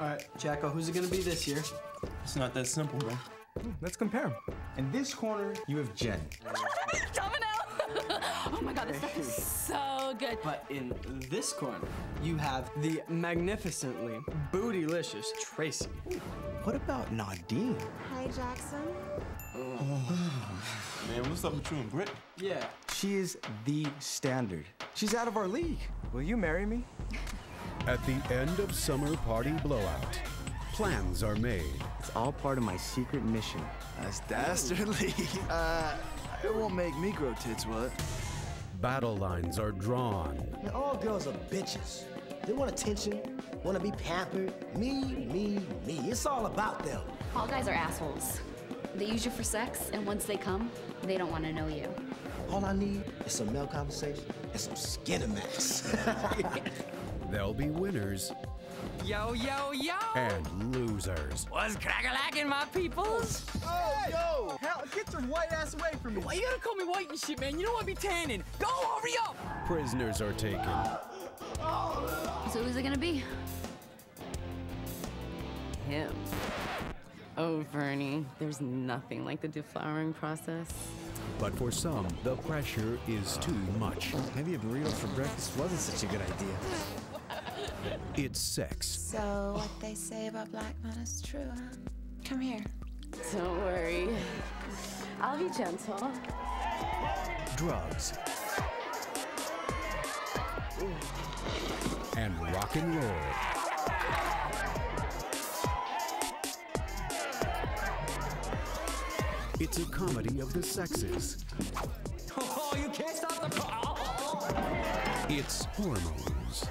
All right, Jacko, who's it gonna be this year? It's not that simple, bro. Hmm, let's compare 'em. In this corner, you have Jen. Domino! oh my god, this stuff is so good. But in this corner, you have the magnificently bootylicious Tracy. What about Nadine? Hi, Jackson. Oh. Man, what's up with you and Britt? Yeah. She is the standard. She's out of our league. Will you marry me? At the end of summer party blowout, plans are made. It's all part of my secret mission. That's dastardly. uh, it won't make me grow tits, what? Battle lines are drawn. Man, all girls are bitches. They want attention, want to be pampered. Me, me, me. It's all about them. All guys are assholes. They use you for sex, and once they come, they don't want to know you. All I need is some male conversation and some skin and Skinamax. There'll be winners Yo, yo, yo! and losers. What's crack-a-lackin', my peoples? Oh, yo! Hell, get your white ass away from me. Why you gotta call me white and shit, man? You know I be tanning. Go, hurry up! Prisoners are taken. So who's it gonna be? Him. Oh, Vernie, there's nothing like the deflowering process. But for some, the pressure is too much. Maybe a burrito for breakfast wasn't such a good idea. It's sex, So, what they say about black men is true, huh? Come here. Don't worry. I'll be gentle. drugs, and rock and roll. It's a comedy of the sexes. Oh, you can't stop the... It's hormones.